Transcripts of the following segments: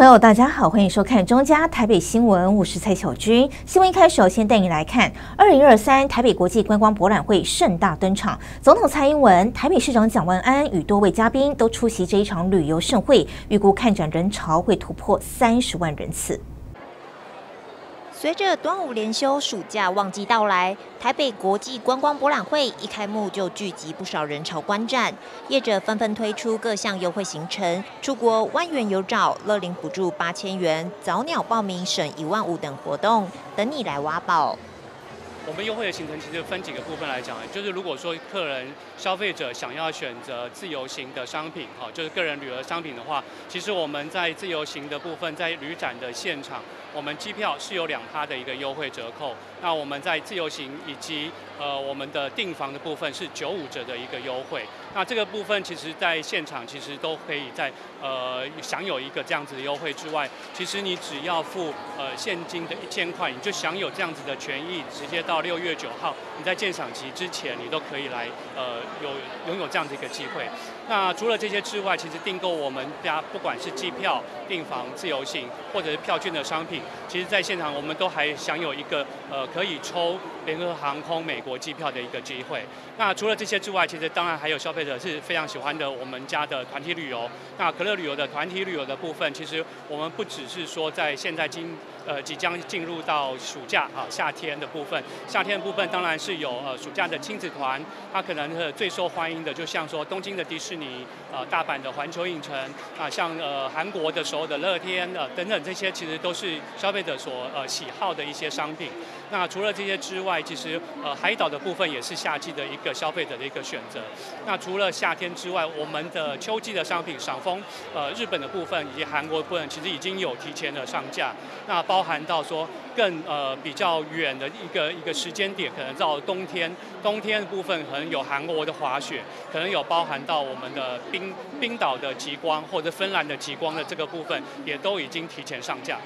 朋友，大家好，欢迎收看中嘉台北新闻，我是蔡小军。新闻一开始，先带你来看二零二三台北国际观光博览会盛大登场，总统蔡英文、台北市长蒋万安与多位嘉宾都出席这一场旅游盛会，预估看展人潮会突破三十万人次。随着端午连休、暑假旺季到来，台北国际观光博览会一开幕就聚集不少人潮观战，业者纷纷推出各项优惠行程，出国万元有找、乐龄补助八千元、早鸟报名省一万五等活动，等你来挖宝。我们优惠的行程其实分几个部分来讲，就是如果说客人、消费者想要选择自由行的商品，哈，就是个人旅游商品的话，其实我们在自由行的部分，在旅展的现场。我们机票是有两趴的一个优惠折扣，那我们在自由行以及呃我们的订房的部分是九五折的一个优惠，那这个部分其实在现场其实都可以在呃享有一个这样子的优惠之外，其实你只要付呃现金的一千块，你就享有这样子的权益，直接到六月九号你在鉴赏期之前，你都可以来呃有拥有这样的一个机会。那除了这些之外，其实订购我们家不管是机票、订房、自由行或者是票券的商品，其实在现场我们都还享有一个呃可以抽联合航空美国机票的一个机会。那除了这些之外，其实当然还有消费者是非常喜欢的我们家的团体旅游。那可乐旅游的团体旅游的部分，其实我们不只是说在现在今呃即将进入到暑假啊夏天的部分，夏天的部分当然是有呃暑假的亲子团，它可能是最受欢迎的，就像说东京的迪士尼。你呃大阪的环球影城啊，像呃韩国的时候的乐天呃等等这些，其实都是消费者所呃喜好的一些商品。那除了这些之外，其实呃海岛的部分也是夏季的一个消费者的一个选择。那除了夏天之外，我们的秋季的商品赏枫，呃日本的部分以及韩国的部分，其实已经有提前的上架。那包含到说更呃比较远的一个一个时间点，可能到冬天，冬天的部分可能有韩国的滑雪，可能有包含到我们。的冰冰岛的极光或者芬兰的极光的这个部分，也都已经提前上架。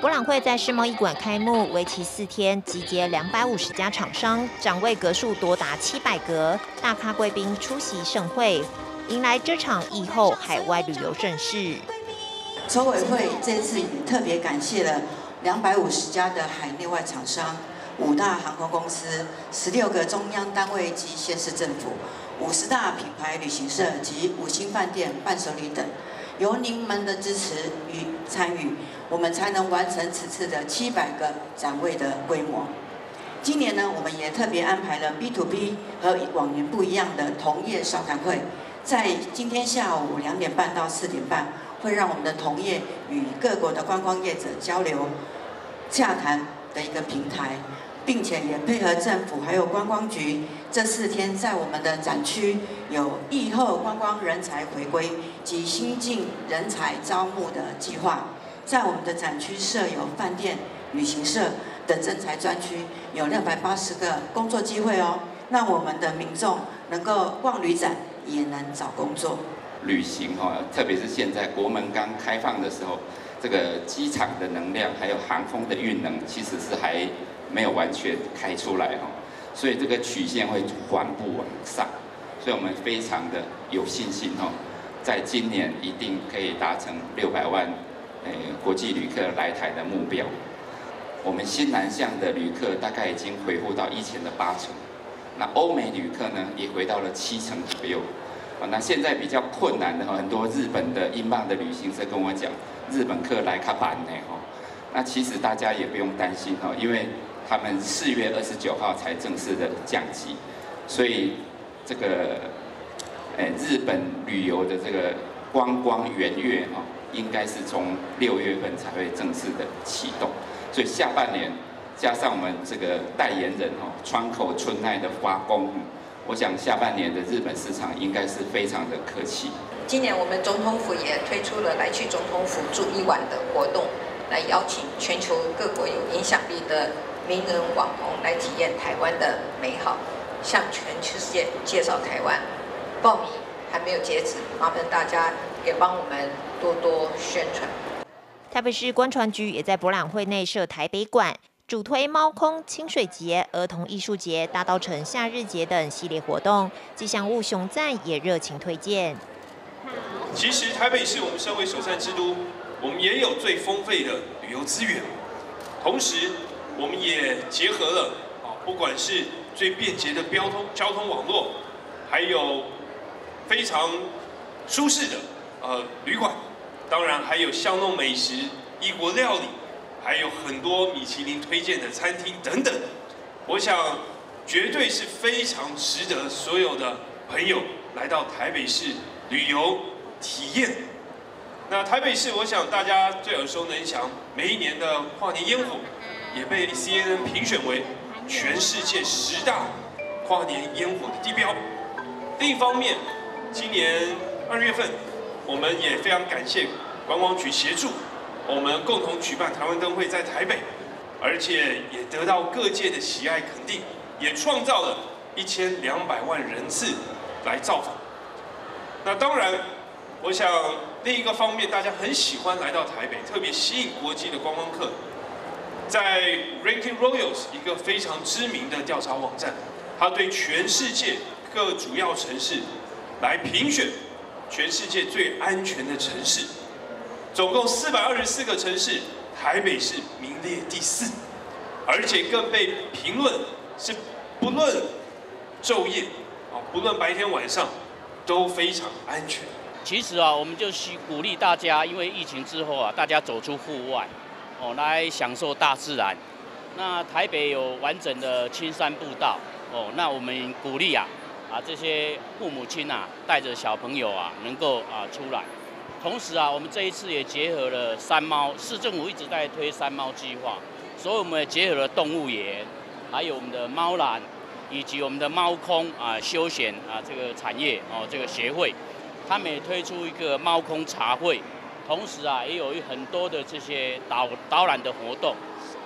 博览会在世贸艺馆开幕，为期四天，集结两百五十家厂商，展位格数多达七百格，大咖贵宾出席盛会，迎来这场疫后海外旅游盛事。筹委会这次特别感谢了两百五十家的海内外厂商。五大航空公司、十六个中央单位及县市政府、五十大品牌旅行社及五星饭店伴手礼等，由您们的支持与参与，我们才能完成此次的七百个展位的规模。今年呢，我们也特别安排了 B to B 和往年不一样的同业商谈会，在今天下午两点半到四点半，会让我们的同业与各国的观光业者交流、洽谈的一个平台。并且也配合政府还有观光局，这四天在我们的展区有疫后观光人才回归及新进人才招募的计划，在我们的展区设有饭店、旅行社等人才专区，有六百八十个工作机会哦，让我们的民众能够逛旅展也能找工作。旅行哈，特别是现在国门刚开放的时候，这个机场的能量还有航空的运能，其实是还。没有完全开出来哈，所以这个曲线会缓步往上，所以我们非常的有信心哦，在今年一定可以达成六百万诶国际旅客来台的目标。我们新南向的旅客大概已经回复到以前的八成，那欧美旅客呢也回到了七成左右。啊，那现在比较困难的，很多日本的英镑的旅行社跟我讲，日本客来卡板呢，那其实大家也不用担心哈，因为。他们四月二十九号才正式的降级，所以这个诶日本旅游的这个观光元月哈，应该是从六月份才会正式的启动。所以下半年加上我们这个代言人哦川口春奈的发功，我想下半年的日本市场应该是非常的客气。今年我们总统府也推出了来去总统府住一晚的活动，来邀请全球各国有影响力的。名人网红来体验台湾的美好，向全世界介绍台湾。报名还没有截止，麻烦大家也帮我们多多宣传。台北市观传局也在博览会内设台北馆，主推猫空清水节、儿童艺术节、大稻城夏日节等系列活动，吉祥物熊赞也热情推荐。其实台北是我们社会首善之都。我们也有最丰沛的旅游资源，同时我们也结合了啊，不管是最便捷的交通交通网络，还有非常舒适的呃旅馆，当然还有香浓美食、异国料理，还有很多米其林推荐的餐厅等等。我想绝对是非常值得所有的朋友来到台北市旅游体验。那台北市，我想大家最耳熟能详，每一年的跨年烟火也被 CNN 评选为全世界十大跨年烟火的地标。另一方面，今年二月份，我们也非常感谢观光局协助，我们共同举办台湾灯会在台北，而且也得到各界的喜爱肯定，也创造了一千两百万人次来造访。那当然。我想另一个方面，大家很喜欢来到台北，特别吸引国际的观光客。在 Ranking Royals 一个非常知名的调查网站，它对全世界各主要城市来评选全世界最安全的城市，总共四百二十四个城市，台北市名列第四，而且更被评论是不论昼夜啊，不论白天晚上都非常安全。其实啊，我们就希鼓励大家，因为疫情之后啊，大家走出户外，哦，来享受大自然。那台北有完整的青山步道，哦，那我们鼓励啊，啊这些父母亲啊，带着小朋友啊，能够啊出来。同时啊，我们这一次也结合了山猫，市政府一直在推山猫计划，所以我们也结合了动物园，还有我们的猫缆，以及我们的猫空啊休闲啊这个产业哦这个协会。他们也推出一个猫空茶会，同时啊，也有一很多的这些导导览的活动，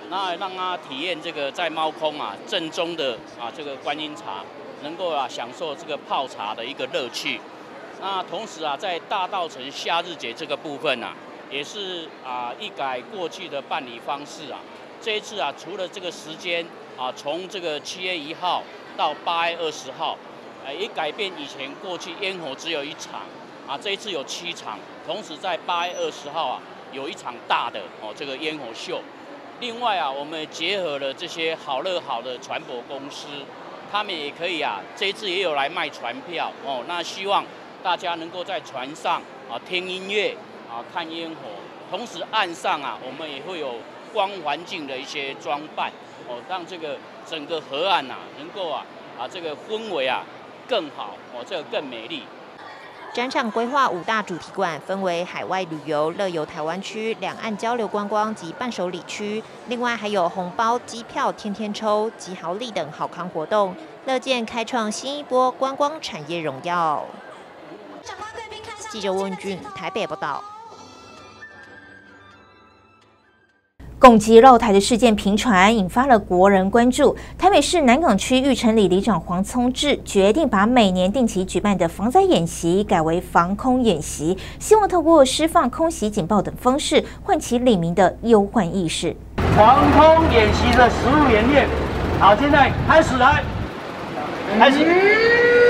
那让他体验这个在猫空啊正宗的啊这个观音茶，能够啊享受这个泡茶的一个乐趣。那同时啊，在大道城夏日节这个部分啊，也是啊一改过去的办理方式啊，这一次啊，除了这个时间啊，从这个七月一号到八月二十号。呃，也改变以前过去烟火只有一场，啊，这一次有七场，同时在八月二十号啊，有一场大的哦，这个烟火秀。另外啊，我们结合了这些好乐好的船舶公司，他们也可以啊，这一次也有来卖船票哦。那希望大家能够在船上啊听音乐啊看烟火，同时岸上啊，我们也会有光环境的一些装扮哦，让这个整个河岸呐能够啊啊这个氛围啊。更好哦，这个更美丽。展场规划五大主题馆，分为海外旅游、乐游台湾区、两岸交流观光及伴手礼区，另外还有红包、机票、天天抽、集豪利等好康活动，乐见开创新一波观光产业荣耀。记者温俊台北报道。共击绕台的事件频传，引发了国人关注。台北市南港区玉城里里长黄聪智决定把每年定期举办的防灾演习改为防空演习，希望透过释放空袭警报等方式，唤起里民的忧患意识。防空演习的实物演练，好，现在开始来，开始。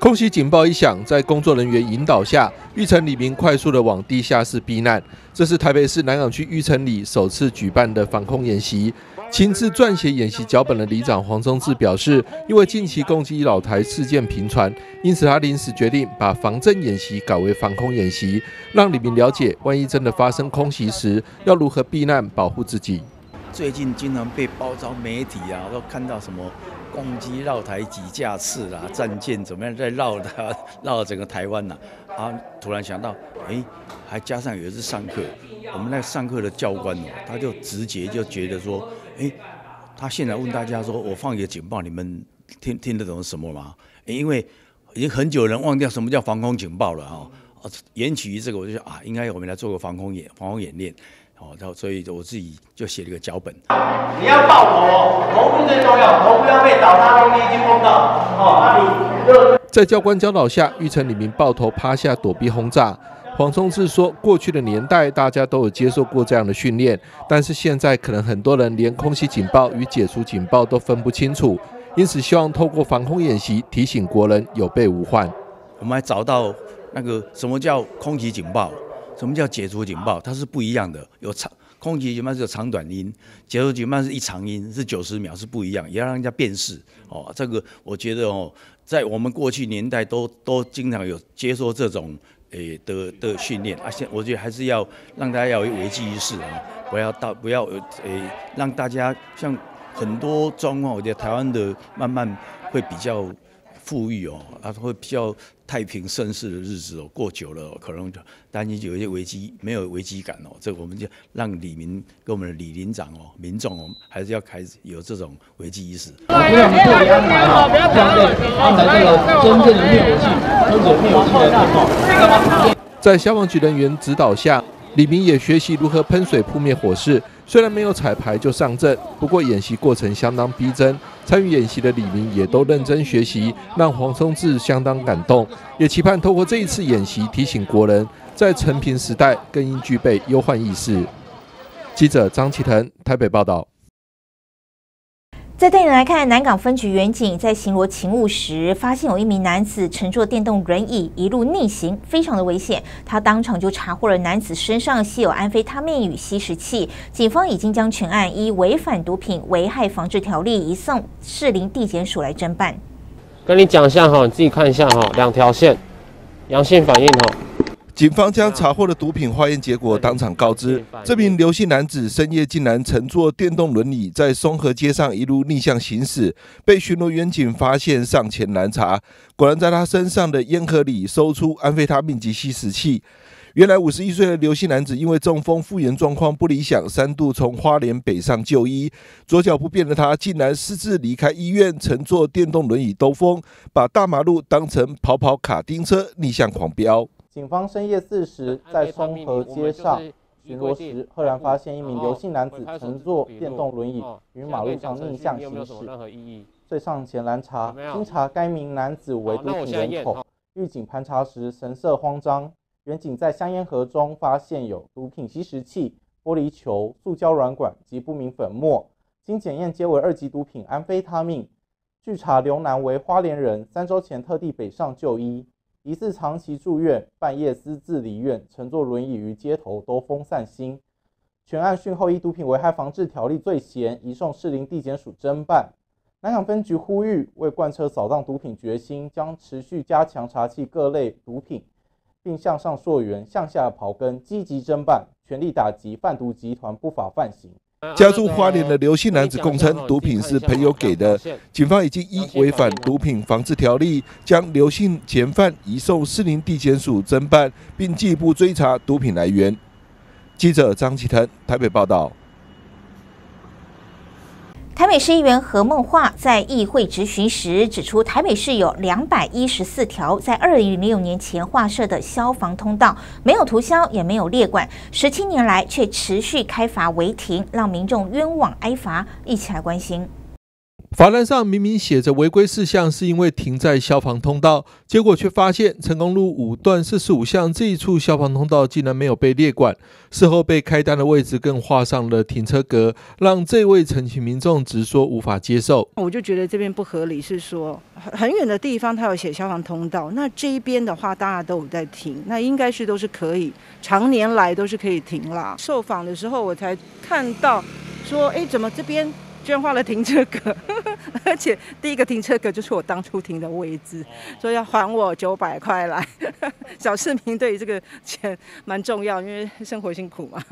空袭警报一响，在工作人员引导下，玉成里民快速的往地下室避难。这是台北市南港区玉成里首次举办的防空演习。亲自撰写演习脚本的里长黄宗志表示，因为近期攻击老台事件频传，因此他临时决定把防震演习改为防空演习，让里民了解，万一真的发生空袭时，要如何避难保护自己。最近经常被包装媒体啊，都看到什么？攻击绕台几架次啦，战舰怎么样在绕它 绕整个台湾呐？啊，突然想到，哎，还加上有一次上课，我们那个上课的教官哦，他就直接就觉得说，哎，他现在问大家说，我放一个警报，你们听听得懂什么吗？因为已经很久人忘掉什么叫防空警报了哈。引起于这个，我就想啊，应该我们来做个防空演防空演练。哦，然后所以我自己就写了一个脚本。你要抱头，头部最重要，头不要被倒塌东西去碰到。哦，那你在教官教导下，玉成李明抱头趴下躲避轰炸。黄聪志说，过去的年代大家都有接受过这样的训练，但是现在可能很多人连空袭警报与解除警报都分不清楚。因此希望透过防空演习提醒国人有备无患。我们还找到那个什么叫空袭警报，什么叫解除警报，它是不一样的。有长空袭警报是有长短音，解除警报是一长音，是九十秒，是不一样，也要让人家辨识。哦，这个我觉得哦，在我们过去年代都都经常有接受这种诶的的训练啊，现我觉得还是要让大家要有危机意识啊，不要到不要诶让大家像很多状况，我觉得台湾的慢慢会比较。富裕哦，啊，会比较太平盛世的日子哦，过久了可能就担心有一些危机，没有危机感哦。这我们就让李明跟我们的李林长哦，民众哦，还是要开始有这种危机意识。不要特别安排哦，这样对安排这个真正的灭火器，真正灭火器的哦。在消防局人员指导下。李明也学习如何喷水扑灭火势，虽然没有彩排就上阵，不过演习过程相当逼真。参与演习的李明也都认真学习，让黄松志相当感动，也期盼透过这一次演习提醒国人，在成平时代更应具备忧患意识。记者张启腾台北报道。再带你来看，南港分局员警在巡逻勤务时，发现有一名男子乘坐电动轮椅一路逆行，非常的危险。他当场就查获了男子身上系有安非他命与吸食器。警方已经将全案依违反毒品危害防治条例移送士林地检署来侦办。跟你讲一下哈，你自己看一下哈，两条线，阳性反应哈。警方将查获的毒品化验结果当场告知，这名刘姓男子深夜竟然乘坐电动轮椅在松河街上一路逆向行驶，被巡逻员警发现上前拦查，果然在他身上的烟盒里搜出安非他命及吸食器。原来五十一岁的刘姓男子因为中风复原状况不理想，三度从花莲北上就医，左脚不便的他竟然私自离开医院，乘坐电动轮椅兜风，把大马路当成跑跑卡丁车逆向狂飙。警方深夜四时在松河街上巡逻时，赫然发现一名刘姓男子乘坐电动轮椅于马路上逆向行驶，遂上前拦查。经查，该名男子为毒品人口，狱警盘查时神色慌张。原警在香烟盒中发现有毒品吸食器、玻璃球、塑胶软管及不明粉末，经检验皆为二级毒品安非他命。据查，刘男为花莲人，三周前特地北上就医。疑似长期住院，半夜私自离院，乘坐轮椅于街头兜风散心。全案讯后依毒品危害防治条例罪嫌，移送士林地检署侦办。南港分局呼吁，为贯彻扫荡毒品决心，将持续加强查缉各类毒品，并向上溯源、向下刨根，积极侦办，全力打击贩毒集团不法犯行。家住花莲的刘姓男子供称，毒品是朋友给的。警方已经依违反毒品防治条例，将刘姓嫌犯移送士林地检署侦办，并进一步追查毒品来源。记者张启腾台北报道。台北市议员何梦化在议会质询时指出，台北市有两百一十四条在二零零六年前划设的消防通道，没有涂销，也没有列管，十七年来却持续开罚违停，让民众冤枉挨罚。一起来关心。罚单上明明写着违规事项是因为停在消防通道，结果却发现成功路五段四十五巷这一处消防通道竟然没有被列管，事后被开单的位置更画上了停车格，让这位陈情民众直说无法接受。我就觉得这边不合理，是说很很远的地方他有写消防通道，那这一边的话大家都有在停，那应该是都是可以，常年来都是可以停啦。受访的时候我才看到说，哎，怎么这边？居然画了停车格，而且第一个停车格就是我当初停的位置，说要还我九百块来。小市民对于这个钱蛮重要，因为生活辛苦嘛。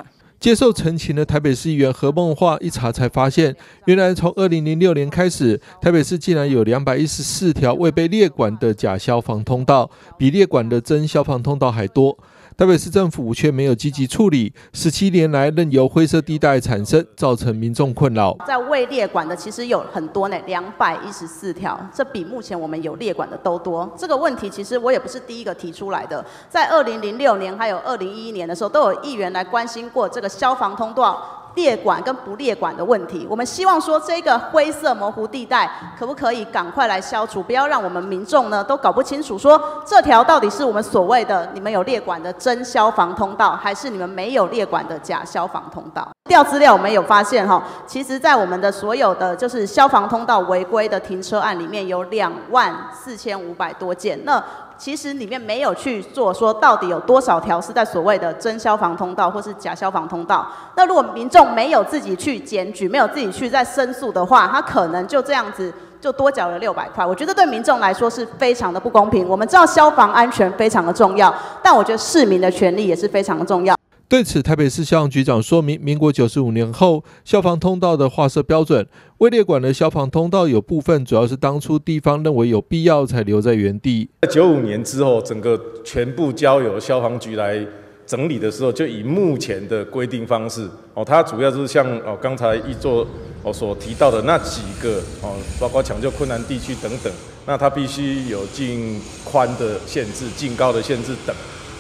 接受陈情的台北市议员何梦化一查才发现，原来从二零零六年开始，台北市竟然有两百一十四条未被列管的假消防通道，比列管的真消防通道还多。台北市政府却没有积极处理，十七年来任由灰色地带产生，造成民众困扰。在未列管的其实有很多呢，两百一十四条，这比目前我们有列管的都多。这个问题其实我也不是第一个提出来的，在二零零六年还有二零一一年的时候，都有议员来关心过这个消防通道。列管跟不列管的问题。我们希望说这个灰色模糊地带可不可以赶快来消除，不要让我们民众呢都搞不清楚说这条到底是我们所谓的你们有列管的真消防通道，还是你们没有列管的假消防通道。调资料我们有发现哈，其实在我们的所有的就是消防通道违规的停车案里面有两万四千五百多件。那其实里面没有去做说到底有多少条是在所谓的真消防通道或是假消防通道。那如果民众没有自己去检举，没有自己去在申诉的话，他可能就这样子就多缴了六百块。我觉得对民众来说是非常的不公平。我们知道消防安全非常的重要，但我觉得市民的权利也是非常的重要。对此，台北市消防局长说明，民国九十五年后，消防通道的划设标准，未列管的消防通道有部分主要是当初地方认为有必要才留在原地。在九五年之后，整个全部交由消防局来整理的时候，就以目前的规定方式哦，它主要就是像哦刚才一座哦所提到的那几个哦，包括抢救困难地区等等，那它必须有净宽的限制、净高的限制等。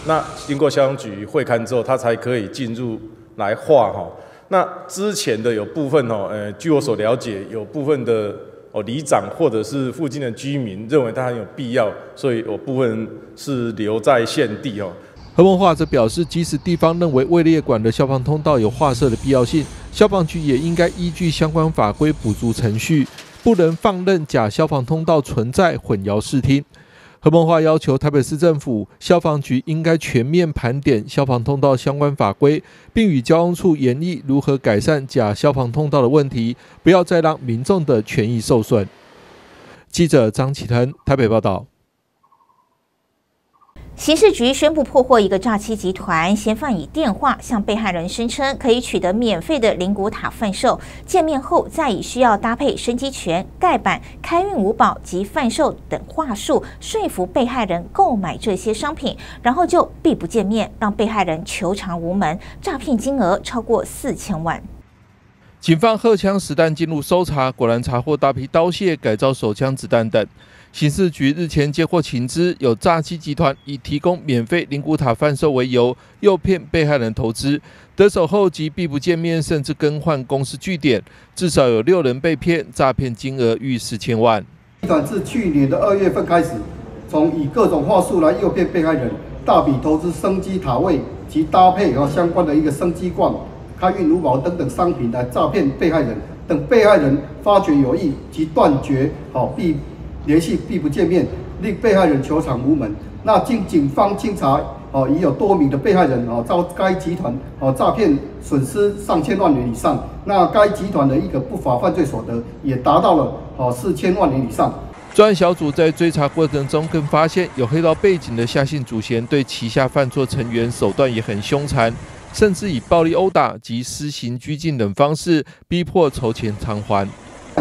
那经过消防局会勘之后，他才可以进入来画哈。那之前的有部分哦，呃，据我所了解，有部分的哦里长或者是附近的居民认为它很有必要，所以有部分是留在现地哦。何文化则表示，即使地方认为未列管的消防通道有画设的必要性，消防局也应该依据相关法规补足程序，不能放任假消防通道存在，混淆视听。何孟化要求台北市政府消防局应该全面盘点消防通道相关法规，并与交通处研议如何改善假消防通道的问题，不要再让民众的权益受损。记者张启腾台北报道。刑事局宣布破获一个诈欺集团，嫌犯以电话向被害人声称可以取得免费的灵骨塔贩售，见面后再以需要搭配生机权、盖板、开运五宝及贩售等话术说服被害人购买这些商品，然后就避不见面，让被害人求偿无门，诈骗金额超过四千万。警方荷枪实弹进入搜查，果然查获大批刀械、改造手枪、子弹等。刑事局日前接获情资，有诈欺集团以提供免费灵骨塔贩售为由，诱骗被害人投资。得手后即避不见面，甚至更换公司据点，至少有六人被骗，诈骗金额逾四千万。集团自去年的二月份开始，从以各种话术来诱骗被害人大笔投资生机塔位及搭配和相关的一个生机罐、开运如宝等等商品来诈骗被害人。等被害人发觉有异即断绝好避。联系并不见面，令被害人求偿无门。那经警方清查，哦，已有多名的被害人哦遭该集团哦诈骗，损失上千万元以上。那该集团的一个不法犯罪所得也达到了哦四千万元以上。专案小组在追查过程中，更发现有黑道背景的夏姓祖先对旗下犯错成员手段也很凶残，甚至以暴力殴打及施行拘禁等方式逼迫筹钱偿还。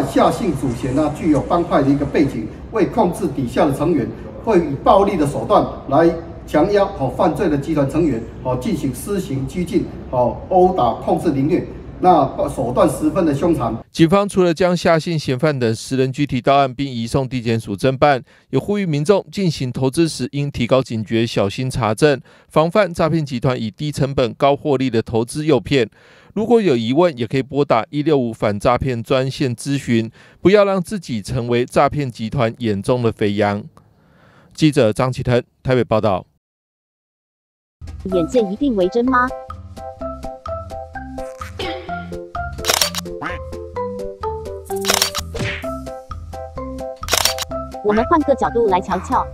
下姓祖先呢，具有帮派的一个背景，为控制底下的成员，会以暴力的手段来强压好犯罪的集团成员，好进行私刑拘禁、好殴打、控制凌虐，那手段十分的凶残。警方除了将夏姓嫌犯等十人具体到案并移送地检署侦办，也呼吁民众进行投资时应提高警觉，小心查证，防范诈骗集团以低成本高获利的投资诱骗。如果有疑问，也可以拨打一六五反诈骗专线咨询，不要让自己成为诈骗集团眼中的肥羊。记者张启腾台北报道。眼见一定为真吗？我们换个角度来瞧瞧。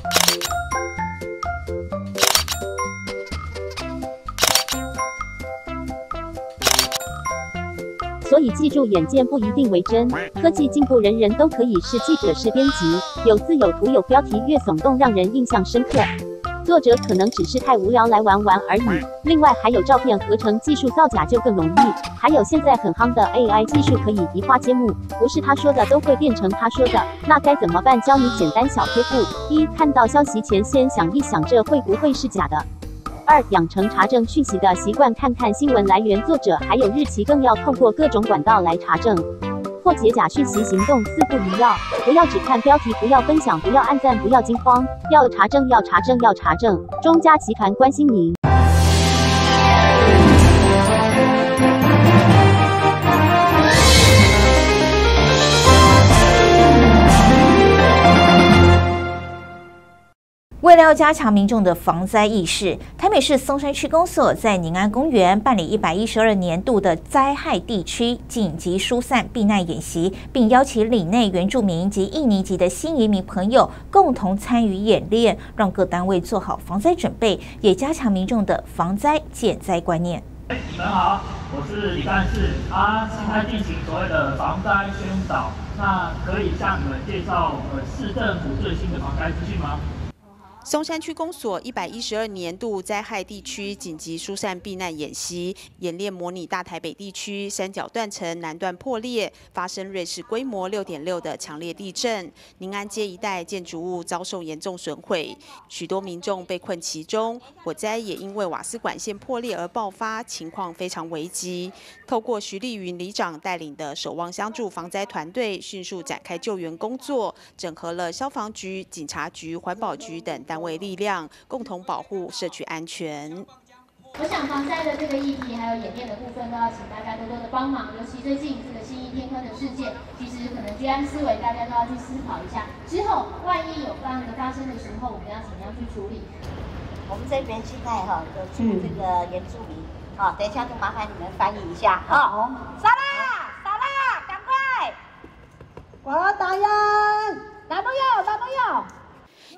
所以记住，眼见不一定为真。科技进步，人人都可以是记者、是编辑，有字有图有标题，越耸动让人印象深刻。作者可能只是太无聊来玩玩而已。另外还有照片合成技术造假就更容易。还有现在很夯的 AI 技术，可以移花接木，不是他说的都会变成他说的。那该怎么办？教你简单小贴布：一、看到消息前先想一想，这会不会是假的？二、养成查证讯息的习惯，看看新闻来源、作者还有日期，更要透过各种管道来查证，破解假讯息。行动四不一要：不要只看标题，不要分享，不要按赞，不要惊慌，要查证，要查证，要查证。中嘉集团关心您。为了要加强民众的防灾意识，台北市松山区公所在宁安公园办理一百一十二年度的灾害地区紧急疏散避难演习，并邀请里内原住民及印尼籍的新移民朋友共同参与演练，让各单位做好防灾准备，也加强民众的防灾减灾观念。你们好，我是李干事，啊，现在进行所谓的防灾宣导，那可以向你们介绍呃市政府最新的防灾资讯吗？松山区公所一百一十二年度灾害地区紧急疏散避难演习演练，模拟大台北地区三角断层南段破裂，发生瑞士规模六点六的强烈地震，宁安街一带建筑物遭受严重损毁，许多民众被困其中，火灾也因为瓦斯管线破裂而爆发，情况非常危急。透过徐丽云里长带领的守望相助防灾团队，迅速展开救援工作，整合了消防局、警察局、环保局等单位力量，共同保护社区安全。我想防灾的这个议题，还有演练的部分，都要请大家多多的帮忙。尤其最近这个新一天坑的事件，其实可能居安思危，大家都要去思考一下。之后万一有这样的发生的时候，我们要怎么样去处理？我们这边现在哈，就出这个原住民，好，等一下就麻烦你们翻译一下。好，杀啦，杀啦，赶快！我要打人，男朋友，男朋友。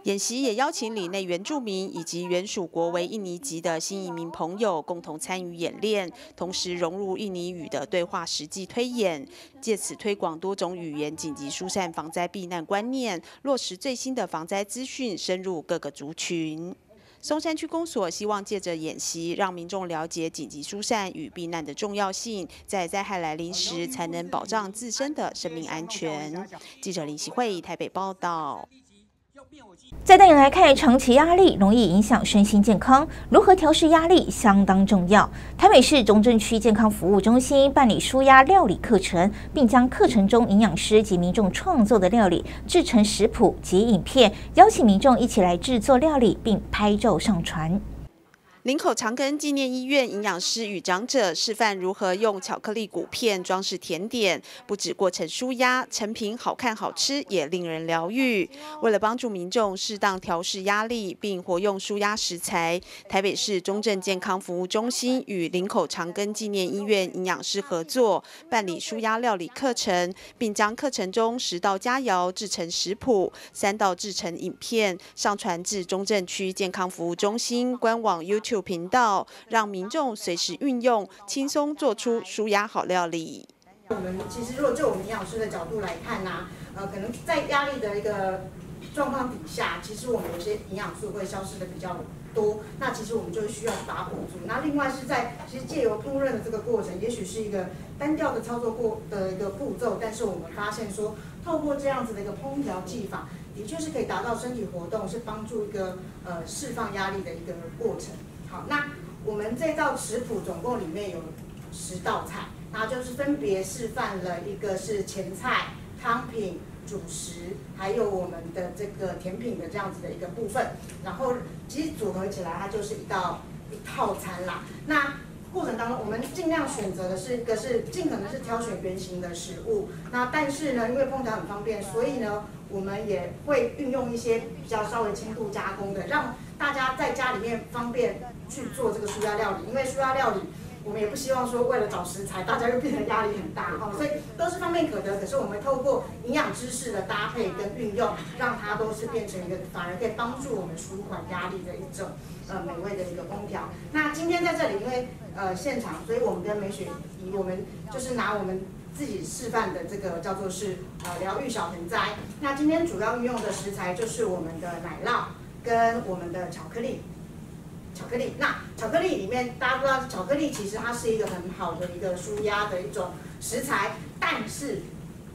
演习也邀请里内原住民以及原属国为印尼籍的新移民朋友共同参与演练，同时融入印尼语的对话实际推演，借此推广多种语言紧急疏散防灾避难观念，落实最新的防灾资讯，深入各个族群。松山区公所希望借着演习，让民众了解紧急疏散与避难的重要性，在灾害来临时才能保障自身的生命安全。记者林喜慧台北报道。再带你来看，长期压力容易影响身心健康，如何调试压力相当重要。台北市中正区健康服务中心办理舒压料理课程，并将课程中营养师及民众创作的料理制成食谱及影片，邀请民众一起来制作料理，并拍照上传。林口长庚纪念医院营养师与长者示范如何用巧克力谷片装饰甜点，不止过程舒压，成品好看好吃，也令人疗愈。为了帮助民众适当调试压力，并活用舒压食材，台北市中正健康服务中心与林口长庚纪念医院营养师合作，办理舒压料理课程，并将课程中十道佳肴制成食谱，三道制成影片，上传至中正区健康服务中心官网 YouTube。频道让民众随时运用，轻松做出舒压好料理。我们其实如果就我们营养师的角度来看呢，呃，可能在压力的一个状况底下，其实我们有些营养素会消失的比较多，那其实我们就需要把它补足。那另外是在其实借由烹饪的这个过程，也许是一个单调的操作过的一个步骤，但是我们发现说，透过这样子的一个烹调技法，的确是可以达到身体活动，是帮助一个呃释放压力的一个过程。好，那我们这道食谱总共里面有十道菜，那就是分别示范了一个是前菜、汤品、主食，还有我们的这个甜品的这样子的一个部分。然后其实组合起来，它就是一道一套餐啦。那过程当中，我们尽量选择的是一个是尽可能是挑选原形的食物。那但是呢，因为烹调很方便，所以呢，我们也会运用一些比较稍微轻度加工的，让大家在家里面方便。去做这个舒压料理，因为舒压料理，我们也不希望说为了找食材，大家又变得压力很大哈，所以都是方便可得。可是我们透过营养知识的搭配跟运用，让它都是变成一个反而可以帮助我们舒缓压力的一种呃美味的一个烹调。那今天在这里，因为呃现场，所以我们跟美雪姨，我们就是拿我们自己示范的这个叫做是呃疗愈小盆栽。那今天主要运用的食材就是我们的奶酪跟我们的巧克力。巧克力，那巧克力里面大家不知道，巧克力其实它是一个很好的一个舒压的一种食材，但是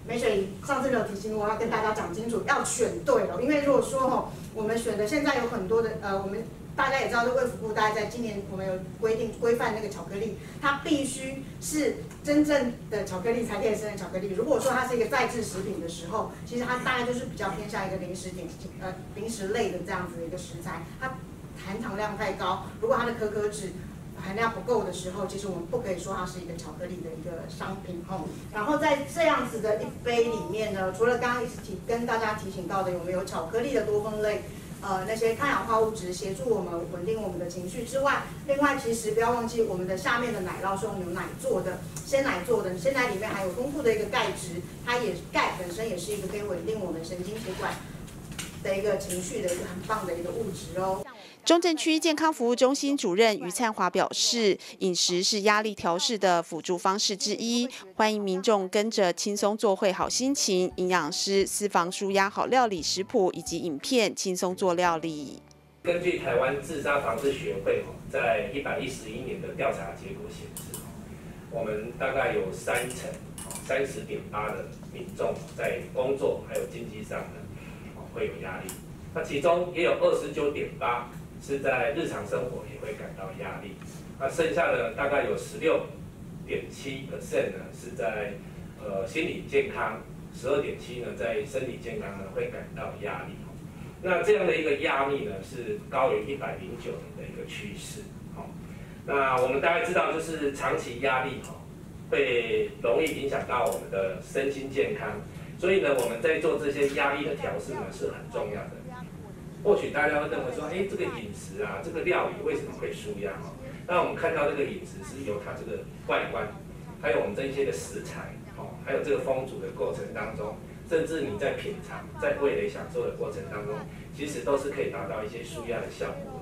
梅雪上次没有提醒我要跟大家讲清楚，要选对了，因为如果说哈，我们选的现在有很多的呃，我们大家也知道，这卫福部大概在今年我们有规定规范那个巧克力，它必须是真正的巧克力才可以生成巧克力。如果说它是一个再制食品的时候，其实它大概就是比较偏向一个零食点呃零食类的这样子的一个食材，它。含糖量太高，如果它的可可脂含量不够的时候，其实我们不可以说它是一个巧克力的一个商品哦。然后在这样子的一杯里面呢，除了刚刚一直提跟大家提醒到的，有没有巧克力的多酚类，呃那些抗氧化物质，协助我们稳定我们的情绪之外，另外其实不要忘记我们的下面的奶酪是用牛奶做的，鲜奶做的，鲜奶里面含有丰富的一个钙质，它也钙本身也是一个可以稳定我们神经血管的一个情绪的一个很棒的一个物质哦。中正区健康服务中心主任于灿华表示，饮食是压力调试的辅助方式之一，欢迎民众跟着轻松做会好心情，营养师私房舒压好料理食谱以及影片，轻松做料理。根据台湾自杀防治学会在一百一十一年的调查结果显示，我们大概有三成，三十点八的民众在工作还有经济上呢，会有压力。那其中也有二十九点八。是在日常生活也会感到压力，那剩下的大概有十六点七 percent 呢是在呃心理健康，十二点七呢在身体健康呢会感到压力。那这样的一个压力呢是高于一百零九的一个趋势。好，那我们大概知道就是长期压力哈会容易影响到我们的身心健康，所以呢我们在做这些压力的调试呢是很重要的。或许大家会认为说，哎，这个饮食啊，这个料理为什么会舒压？哦，那我们看到这个饮食是由它这个外观，还有我们这一些的食材，哦，还有这个风煮的过程当中，甚至你在品尝、在味蕾享受的过程当中，其实都是可以达到一些舒压的效果。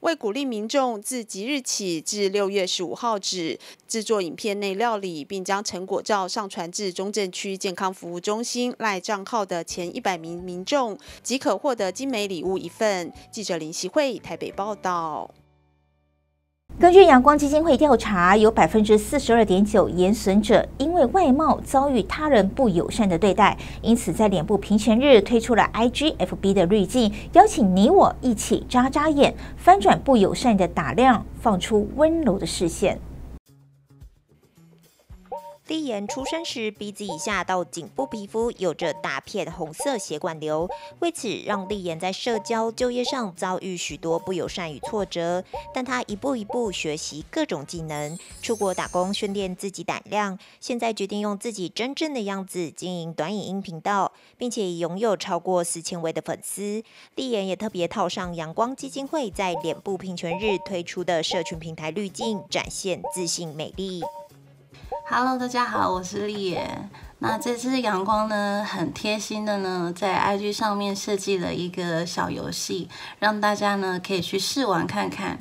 为鼓励民众自即日起至六月十五号止制作影片内料理，并将成果照上传至中正区健康服务中心赖账号的前一百名民众，即可获得精美礼物一份。记者林习慧台北报道。根据阳光基金会调查，有百分之四十二点九严损者因为外貌遭遇他人不友善的对待，因此在脸部平权日推出了 IGFB 的滤镜，邀请你我一起眨眨眼，翻转不友善的打量，放出温柔的视线。丽妍出生时，鼻子以下到颈部皮肤有着大片红色血管瘤，为此让丽妍在社交、就业上遭遇许多不友善与挫折。但她一步一步学习各种技能，出国打工训练自己胆量，现在决定用自己真正的样子经营短影音频道，并且拥有超过四千位的粉丝。丽妍也特别套上阳光基金会在脸部平权日推出的社群平台滤镜，展现自信美丽。Hello，大家好，我是丽妍。那这次阳光呢，很贴心的呢，在 IG 上面设计了一个小游戏，让大家呢可以去试玩看看。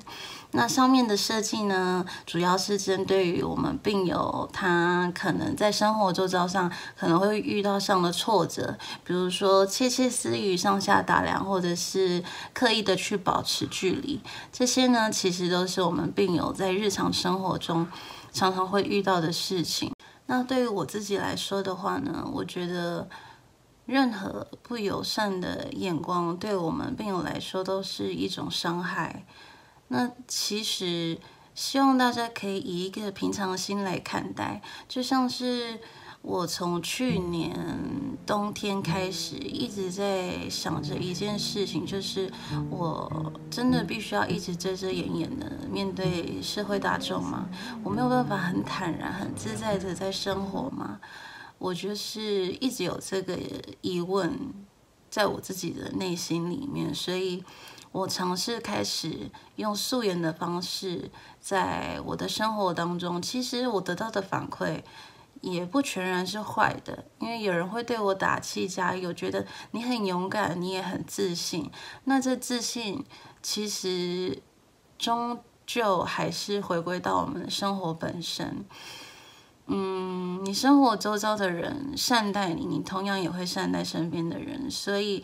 那上面的设计呢，主要是针对于我们病友他可能在生活周遭上可能会遇到上的挫折，比如说窃窃私语、上下打量，或者是刻意的去保持距离，这些呢，其实都是我们病友在日常生活中。常常会遇到的事情。那对于我自己来说的话呢，我觉得任何不友善的眼光对我们病友来说都是一种伤害。那其实希望大家可以以一个平常心来看待，就像是。我从去年冬天开始一直在想着一件事情，就是我真的必须要一直遮遮掩掩的面对社会大众吗？我没有办法很坦然、很自在的在生活吗？我就是一直有这个疑问在我自己的内心里面，所以我尝试开始用素颜的方式，在我的生活当中，其实我得到的反馈。也不全然是坏的，因为有人会对我打气加油，觉得你很勇敢，你也很自信。那这自信其实终究还是回归到我们的生活本身。嗯，你生活周遭的人善待你，你同样也会善待身边的人，所以。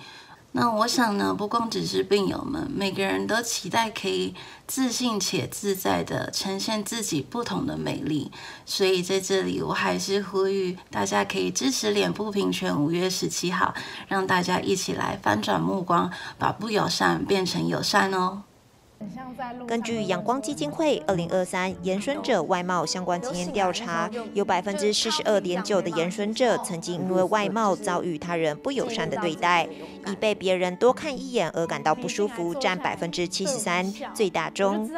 那我想呢，不光只是病友们，每个人都期待可以自信且自在的呈现自己不同的美丽。所以在这里，我还是呼吁大家可以支持脸部平权五月十七号，让大家一起来翻转目光，把不友善变成友善哦。根据阳光基金会二零二三延损者外貌相关经验调查，有百分之四十二点九的延损者曾经因为外貌遭遇他人不友善的对待，以被别人多看一眼而感到不舒服，占百分之七十三，最大中。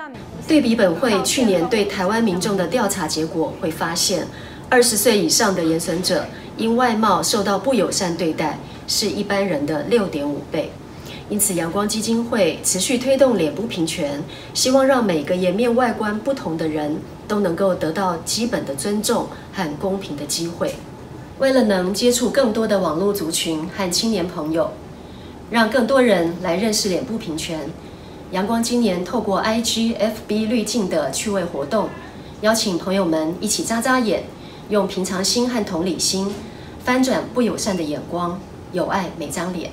对比本会去年对台湾民众的调查结果，会发现二十岁以上的延损者因外貌受到不友善对待，是一般人的六点五倍。因此，阳光基金会持续推动脸部平权，希望让每个颜面外观不同的人都能够得到基本的尊重和公平的机会。为了能接触更多的网络族群和青年朋友，让更多人来认识脸部平权，阳光今年透过 IG、FB 滤镜的趣味活动，邀请朋友们一起眨眨眼，用平常心和同理心翻转不友善的眼光，有爱每张脸。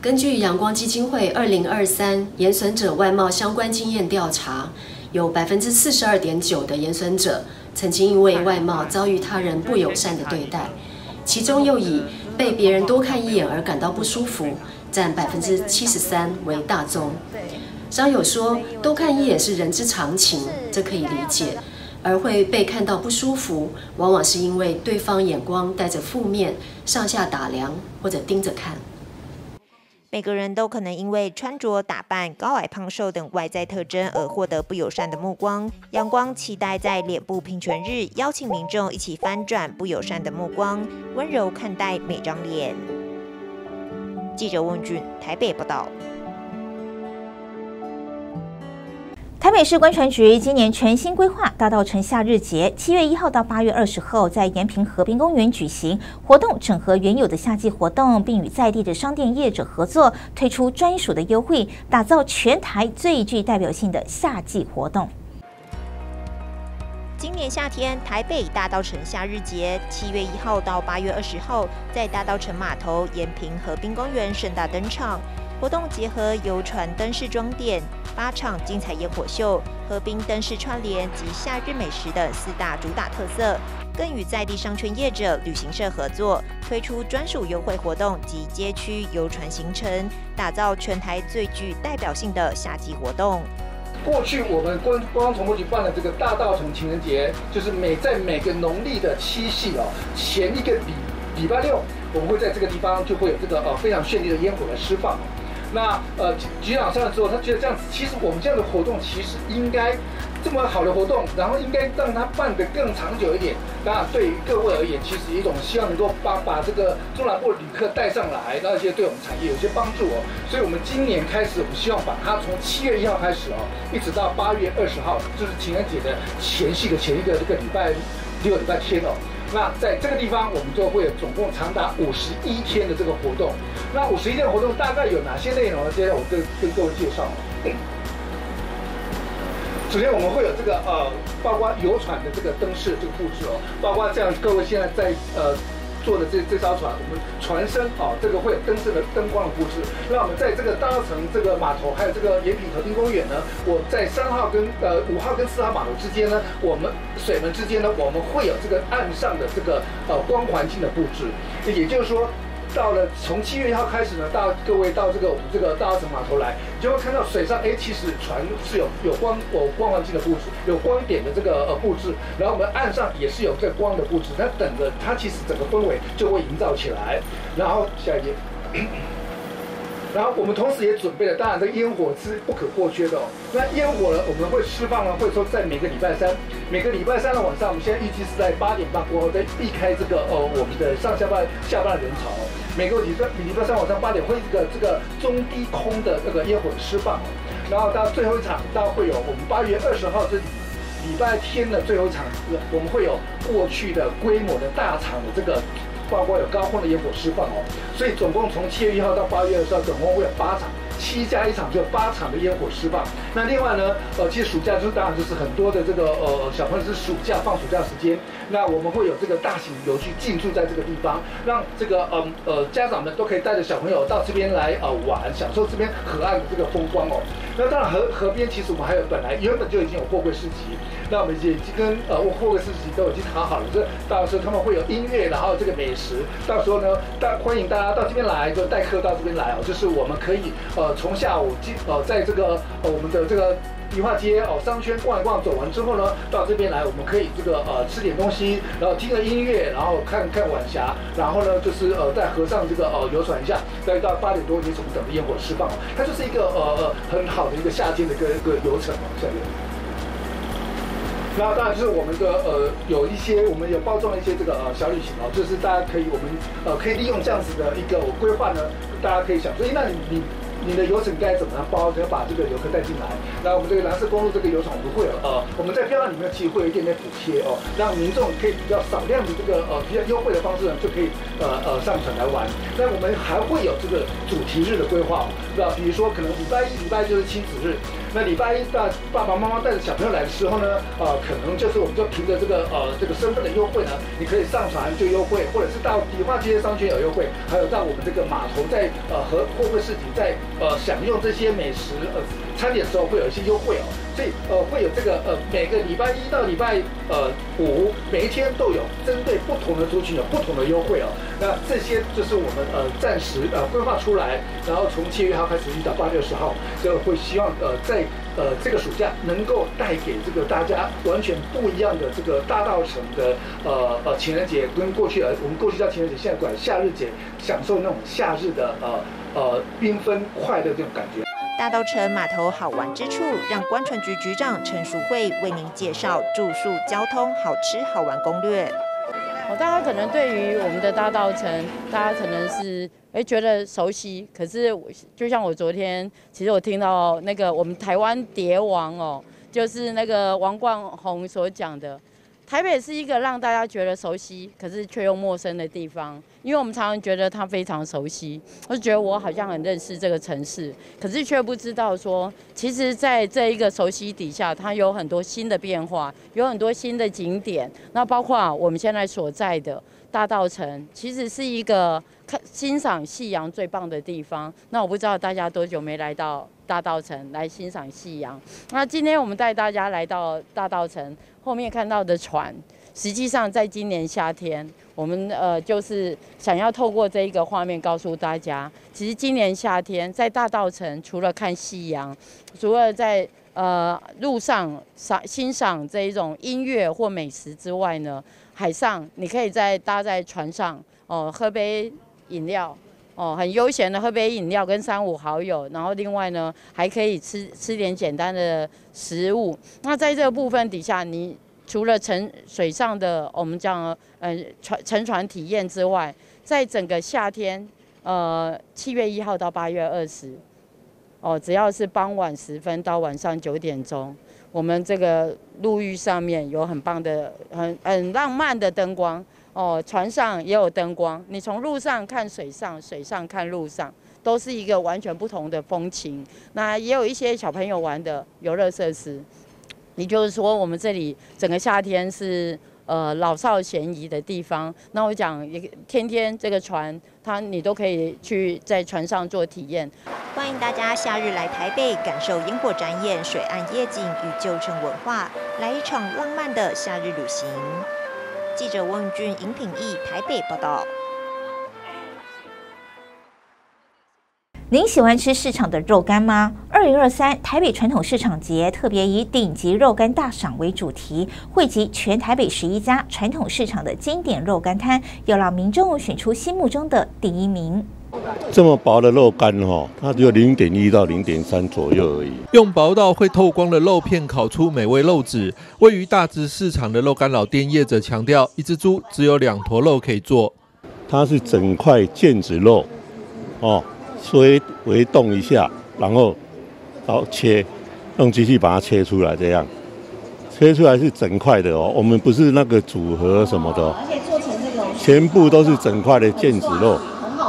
根据阳光基金会二零二三延损者外貌相关经验调查，有百分之四十二点九的延损者曾经因为外貌遭遇他人不友善的对待，其中又以被别人多看一眼而感到不舒服占百分之七十三为大宗。商友说，多看一眼是人之常情，这可以理解，而会被看到不舒服，往往是因为对方眼光带着负面，上下打量或者盯着看。每个人都可能因为穿着打扮、高矮胖瘦等外在特征而获得不友善的目光。阳光期待在脸部平权日，邀请民众一起翻转不友善的目光，温柔看待每张脸。记者问俊，台北报道。台北市观船局今年全新规划大稻城夏日节，七月一号到八月二十号在延平河滨公园举行活动，整合原有的夏季活动，并与在地的商店业者合作，推出专属的优惠，打造全台最具代表性的夏季活动。今年夏天，台北大稻城夏日节，七月一号到八月二十号，在大稻城码头延平河滨公园盛大登场。活动结合游船灯饰装点、八场精彩烟火秀、河滨灯饰串联及夏日美食的四大主打特色，更与在地商圈业者、旅行社合作，推出专属优惠活动及街区游船行程，打造全台最具代表性的夏季活动。过去我们观光总局办的这个大稻城情人节，就是每在每个农历的七夕哦前一个礼礼拜六，我们会在这个地方就会有这个呃非常绚丽的烟火来释放。那呃局长上来之后，他觉得这样子，其实我们这样的活动其实应该这么好的活动，然后应该让它办得更长久一点。当然，对于各位而言，其实一种希望能够把把这个中南部旅客带上来，那些对我们产业有些帮助哦。所以我们今年开始，我们希望把它从七月一号开始哦，一直到八月二十号，就是情人节的前夕的前一个这个礼拜六礼拜天哦。那在这个地方，我们就会有总共长达五十一天的这个活动。那五十一天活动大概有哪些内容呢？接下来我跟跟各位介绍。首先我们会有这个呃，包括游船的这个灯饰这个布置哦，包括这样各位现在在呃。坐的这这艘船，我们船身啊，这个会有灯饰的灯光的布置。那我们在这个大城这个码头，还有这个延平河滨公园呢，我在三号跟呃五号跟四号码头之间呢，我们水门之间呢，我们会有这个岸上的这个呃光环境的布置，也就是说。到了从七月一号开始呢，大各位到这个我们这个大澳城码头来，你就会看到水上哎，其实船是有有光有光环境的布置，有光点的这个呃布置，然后我们岸上也是有这光的布置，它等着它其实整个氛围就会营造起来。然后下一页。然后我们同时也准备了，当然这个烟火是不可或缺的哦。那烟火呢，我们会释放呢，会说在每个礼拜三，每个礼拜三的晚上，我们现在预计是在八点半过后再避开这个呃我们的上下班下班的人潮。每个礼拜礼拜三晚上八点会这个这个中低空的这个烟火的释放哦，然后到最后一场，到会有我们八月二十号这礼拜天的最后一场，我们会有过去的规模的大场的这个。包括有高峰的烟火释放哦，所以总共从七月一号到八月二十号，总共会有八场。七加一场就八场的烟火释放。那另外呢，呃，其实暑假就是当然就是很多的这个呃小朋友是暑假放暑假时间，那我们会有这个大型游具进驻在这个地方，让这个嗯呃家长们都可以带着小朋友到这边来呃玩，享受这边河岸的这个风光哦。那当然河河边其实我们还有本来原本就已经有货柜市集，那我们已经跟呃货柜市集都已经谈好了，这到时候他们会有音乐，然后这个美食，到时候呢大欢迎大家到这边来，就带客到这边来哦，就是我们可以呃。从下午进呃，在这个呃我们的这个梨花街哦商圈逛一逛，走完之后呢，到这边来，我们可以这个呃吃点东西，然后听个音乐，然后看看晚霞，然后呢就是呃在河上这个呃游船一下，再到八点多你从等着烟火释放，它就是一个呃呃很好的一个夏天的一个一个游程哦，下面。那当然就是我们的呃有一些我们有包装一些这个呃小旅行哦，就是大家可以我们呃可以利用这样子的一个规划呢，大家可以想说，哎，那你你你的游程该怎么样包，怎么把这个游客带进来。那我们这个蓝色公路这个游程，我们会有呃，我们在标案里面其实会有一点点补贴哦，让民众可以比较少量的这个呃比较优惠的方式呢，就可以呃呃上船来玩。那我们还会有这个主题日的规划，对吧？比如说可能礼拜一、礼拜就是亲子日，那礼拜一大爸爸妈妈带着小朋友来的时候呢，呃，可能就是我们就凭着这个呃这个身份的优惠呢，你可以上船就优惠，或者是到迪化街商圈有优惠，还有到我们这个码头在呃和货柜市集在呃享用这些美食呃餐点的时候会有一些优惠哦。所以呃会有这个呃每个礼拜一到礼拜呃五每一天都有针对不同的族群有不同的优惠哦。那这些就是我们呃暂时呃规划出来，然后从七月一号开始一直到八月十号，就会希望呃在呃这个暑假能够带给这个大家完全不一样的这个大稻城的呃呃情人节，跟过去呃我们过去叫情人节，现在管夏日节，享受那种夏日的呃呃缤纷快乐这种感觉。大稻城码头好玩之处，让关船局局长陈淑慧为您介绍住宿、交通、好吃好玩攻略。哦，大家可能对于我们的大稻城，大家可能是哎觉得熟悉，可是就像我昨天，其实我听到那个我们台湾蝶王哦，就是那个王冠宏所讲的。台北是一个让大家觉得熟悉，可是却又陌生的地方，因为我们常常觉得它非常熟悉，我就觉得我好像很认识这个城市，可是却不知道说，其实在这一个熟悉底下，它有很多新的变化，有很多新的景点，那包括我们现在所在的大道城，其实是一个看欣赏夕阳最棒的地方。那我不知道大家多久没来到大道城来欣赏夕阳？那今天我们带大家来到大道城。后面看到的船，实际上在今年夏天，我们呃就是想要透过这一个画面告诉大家，其实今年夏天在大稻城，除了看夕阳，除了在呃路上赏欣赏这一种音乐或美食之外呢，海上你可以在搭在船上哦，喝杯饮料哦，很悠闲的喝杯饮料，跟三五好友，然后另外呢还可以吃吃点简单的。食物，那在这个部分底下，你除了乘水上的我们讲呃船乘船体验之外，在整个夏天，呃七月一号到八月二十，哦，只要是傍晚时分到晚上九点钟，我们这个陆域上面有很棒的、很很浪漫的灯光，哦，船上也有灯光，你从路上看水上，水上看路上。都是一个完全不同的风情，那也有一些小朋友玩的游乐设施。也就是说，我们这里整个夏天是呃老少咸宜的地方。那我讲，一个天天这个船，它你都可以去在船上做体验。欢迎大家夏日来台北，感受烟火展演、水岸夜景与旧城文化，来一场浪漫的夏日旅行。记者汪俊、尹品义台北报道。您喜欢吃市场的肉干吗？二零二三台北传统市场节特别以顶级肉干大赏为主题，汇集全台北十一家传统市场的经典肉干摊，要让民众选出心目中的第一名。这么薄的肉干哈，它只有零点一到零点三左右而已。用薄到会透光的肉片烤出美味肉质。位于大直市场的肉干老店业者强调，一只猪只有两坨肉可以做，它是整块腱子肉，哦。微微动一下，然后刀切，用机器把它切出来，这样切出来是整块的哦。我们不是那个组合什么的，而且做成这种全部都是整块的腱子肉，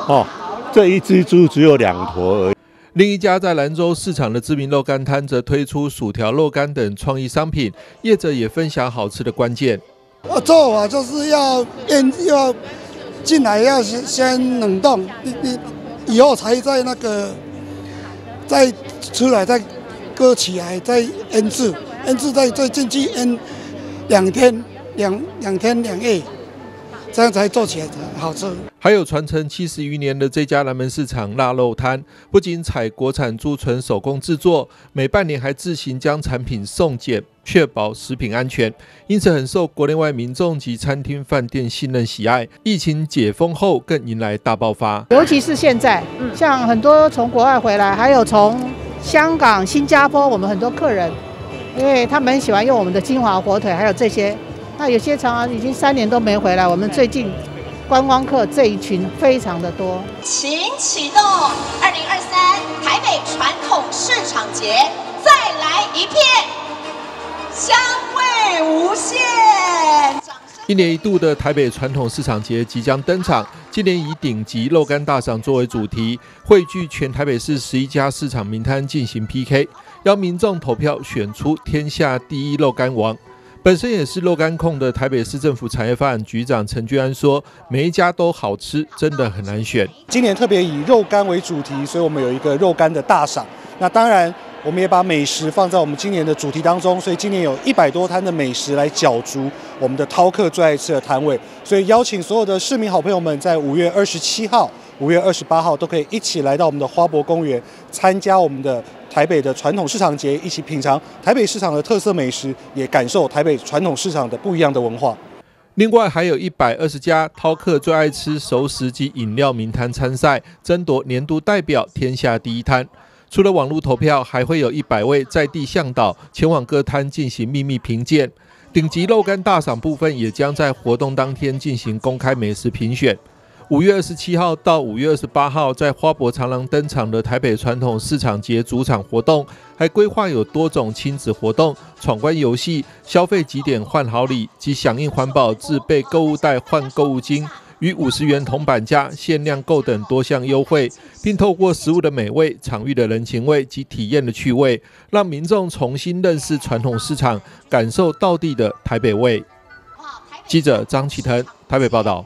哦。这一只猪只有两坨而已。另一家在兰州市场的知名肉干摊则推出薯条、肉干等创意商品，业者也分享好吃的关键。我做法就是要腌，要进来要先先冷冻，你你。以后才在那个再出来再割起来再腌制，腌制再再进去腌两天两两天两夜，这样才做起来的好吃。还有传承七十余年的这家南门市场腊肉摊，不仅采国产猪纯手工制作，每半年还自行将产品送检。确保食品安全，因此很受国内外民众及餐厅饭店信任喜爱。疫情解封后，更迎来大爆发。尤其是现在，像很多从国外回来，还有从香港、新加坡，我们很多客人，因为他们很喜欢用我们的金华火腿，还有这些。那有些常常已经三年都没回来，我们最近观光客这一群非常的多。请启动二零二三台北传统市场节，再来一片，香味无限。一年一度的台北传统市场节即将登场，今年以顶级肉干大赏作为主题，汇聚全台北市十一家市场名摊进行 PK，邀民众投票选出天下第一肉干王。本身也是肉干控的台北市政府产业发展局长陈俊安说：“每一家都好吃，真的很难选。今年特别以肉干为主题，所以我们有一个肉干的大赏。那当然。”我们也把美食放在我们今年的主题当中，所以今年有一百多摊的美食来角逐我们的饕客最爱吃的摊位。所以邀请所有的市民好朋友们，在五月二十七号、五月二十八号都可以一起来到我们的花博公园，参加我们的台北的传统市场节，一起品尝台北市场的特色美食，也感受台北传统市场的不一样的文化。另外，还有一百二十家饕客最爱吃熟食及饮料名摊参赛，争夺年度代表、天下第一摊。除了网络投票，还会有一百位在地向导前往各摊进行秘密评鉴。顶级肉干大赏部分也将在活动当天进行公开美食评选。五月二十七号到五月二十八号，在花博长廊登场的台北传统市场节主场活动，还规划有多种亲子活动、闯关游戏、消费几点换好礼及响应环保自备购物袋换购物金。与五十元铜板价、限量购等多项优惠，并透过食物的美味、场域的人情味及体验的趣味，让民众重新认识传统市场，感受到地的台北味。记者张启腾台北报道。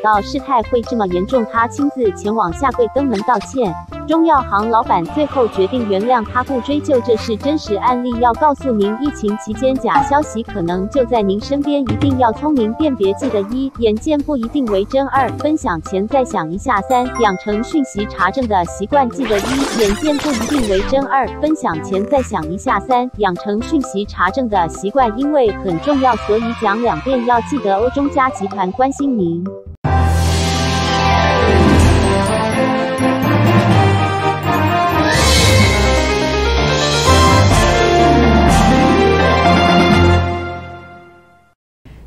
到事态会这么严重，他亲自前往下跪登门道歉。中药行老板最后决定原谅他，不追究。这是真实案例，要告诉您，疫情期间假消息可能就在您身边，一定要聪明辨别。记得一，眼见不一定为真；二，分享前再想一下；三，养成讯息查证的习惯。记得一，眼见不一定为真；二，分享前再想一下；三，养成讯息查证的习惯，因为很重要，所以讲两遍。要记得，欧中家集团关心您。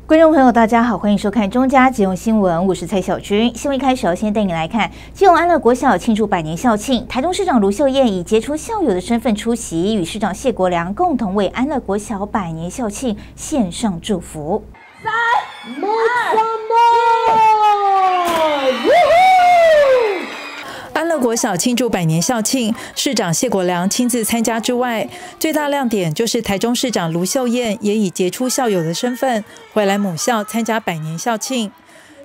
观众朋友，大家好，欢迎收看中嘉即用新闻，我是蔡小军。新闻一开始，先带你来看基隆安乐国小庆祝百年校庆，台中市长卢秀燕以杰出校友的身份出席，与市长谢国良共同为安乐国小百年校庆献上祝福。三二一。安乐国小庆祝百年校庆，市长谢国良亲自参加之外，最大亮点就是台中市长卢秀燕也以杰出校友的身份回来母校参加百年校庆。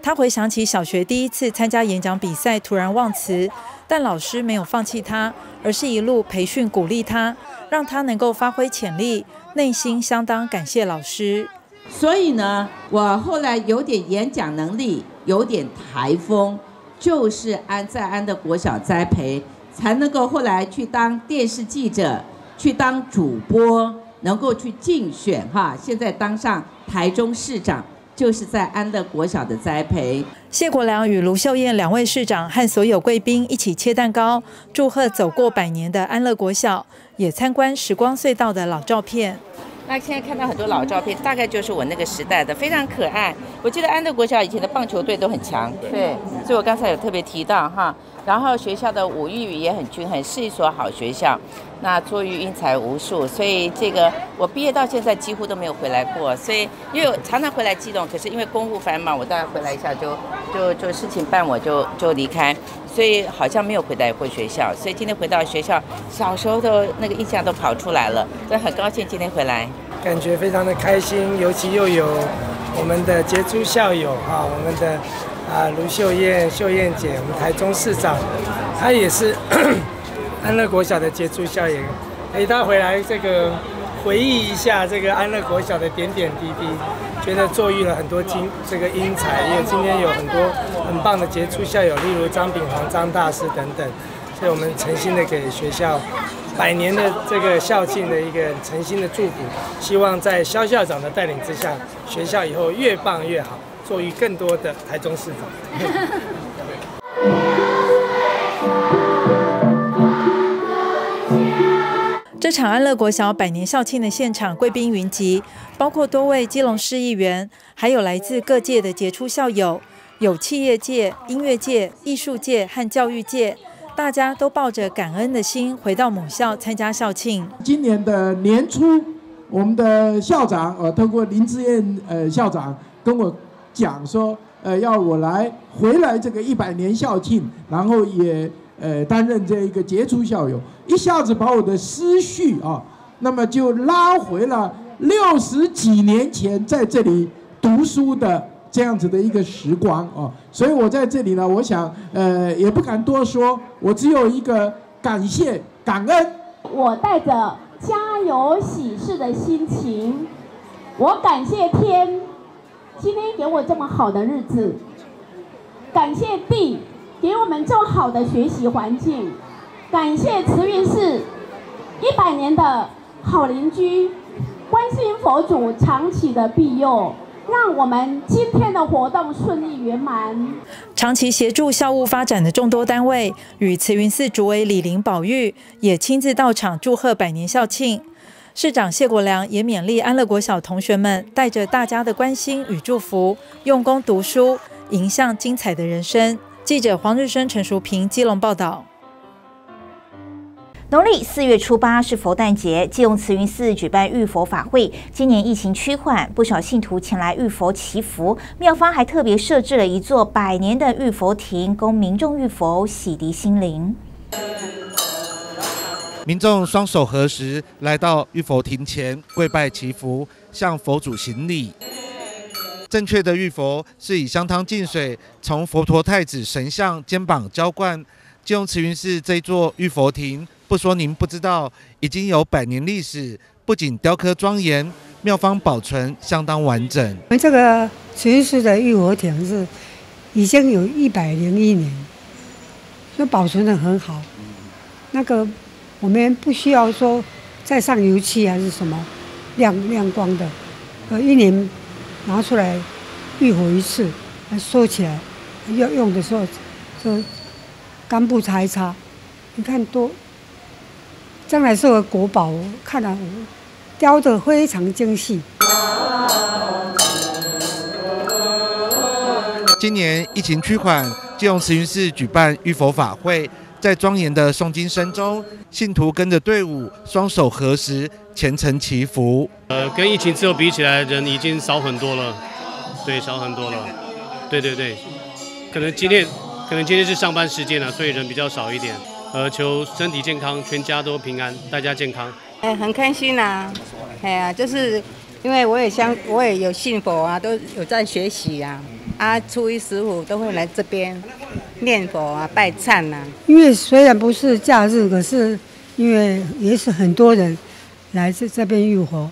他回想起小学第一次参加演讲比赛，突然忘词，但老师没有放弃他，而是一路培训鼓励他，让他能够发挥潜力，内心相当感谢老师。所以呢，我后来有点演讲能力，有点台风。就是安在安的国小栽培，才能够后来去当电视记者，去当主播，能够去竞选哈。现在当上台中市长，就是在安的国小的栽培。谢国良与卢秀燕两位市长和所有贵宾一起切蛋糕，祝贺走过百年的安乐国小，也参观时光隧道的老照片。那现在看到很多老照片，大概就是我那个时代的，非常可爱。我记得安德国小以前的棒球队都很强，对，所以我刚才有特别提到哈。然后学校的五育也很均衡，是一所好学校。那作育英才无数，所以这个我毕业到现在几乎都没有回来过。所以因为常常回来激动，可是因为公务繁忙，我大概回来一下就就就事情办我就就离开，所以好像没有回来过学校。所以今天回到学校，小时候的那个印象都跑出来了，所以很高兴今天回来。感觉非常的开心，尤其又有我们的杰出校友啊，我们的啊卢秀燕秀燕姐，我们台中市长，她也是 安乐国小的杰出校友，陪她回来这个回忆一下这个安乐国小的点点滴滴。觉得坐育了很多精这个英才，因为今天有很多很棒的杰出校友，例如张炳煌、张大师等等，所以我们诚心的给学校百年的这个校庆的一个诚心的祝福，希望在肖校长的带领之下，学校以后越棒越好，坐育更多的台中市长。这场安乐国小百年校庆的现场，贵宾云集，包括多位基隆市议员，还有来自各界的杰出校友，有企业界、音乐界、艺术界和教育界，大家都抱着感恩的心回到母校参加校庆。今年的年初，我们的校长呃，通过林志燕呃校长跟我讲说，呃，要我来回来这个一百年校庆，然后也。呃，担任这一个杰出校友，一下子把我的思绪啊，那么就拉回了六十几年前在这里读书的这样子的一个时光啊。所以我在这里呢，我想呃也不敢多说，我只有一个感谢感恩。我带着家有喜事的心情，我感谢天，今天给我这么好的日子，感谢地。给我们这么好的学习环境，感谢慈云寺一百年的好邻居，观世音佛祖长期的庇佑，让我们今天的活动顺利圆满。长期协助校务发展的众多单位与慈云寺主委李林宝玉也亲自到场祝贺百年校庆。市长谢国良也勉励安乐国小同学们，带着大家的关心与祝福，用功读书，迎向精彩的人生。记者黄日升、陈淑平基隆报道。农历四月初八是佛诞节，借用慈云寺举办浴佛法会。今年疫情趋缓，不少信徒前来浴佛祈福，庙方还特别设置了一座百年的浴佛亭，供民众浴佛洗涤心灵。民众双手合十，来到浴佛亭前跪拜祈福，向佛祖行礼。正确的浴佛是以香汤净水从佛陀太子神像肩膀浇灌。借用慈云寺这座浴佛亭，不说您不知道，已经有百年历史。不仅雕刻庄严，庙方保存相当完整。我们这个慈云寺的浴佛亭是已经有一百零一年，就保存的很好。那个我们不需要说再上油漆还是什么亮亮光的，呃，一年。拿出来浴火一次，收起来，要用的时候就干布擦一擦。你看多，将来是个国宝，看了雕的非常精细。今年疫情趋缓，借用慈云寺举办浴佛法会，在庄严的诵经声中，信徒跟着队伍双手合十。虔诚祈福。呃，跟疫情之后比起来，人已经少很多了，对，少很多了。对对对，可能今天，可能今天是上班时间了，所以人比较少一点。呃，求身体健康，全家都平安，大家健康。哎，很开心呐，哎呀，就是因为我也相，我也有信佛啊，都有在学习呀。啊，初一十五都会来这边念佛啊，拜忏呐。因为虽然不是假日，可是因为也是很多人。来这这边浴火，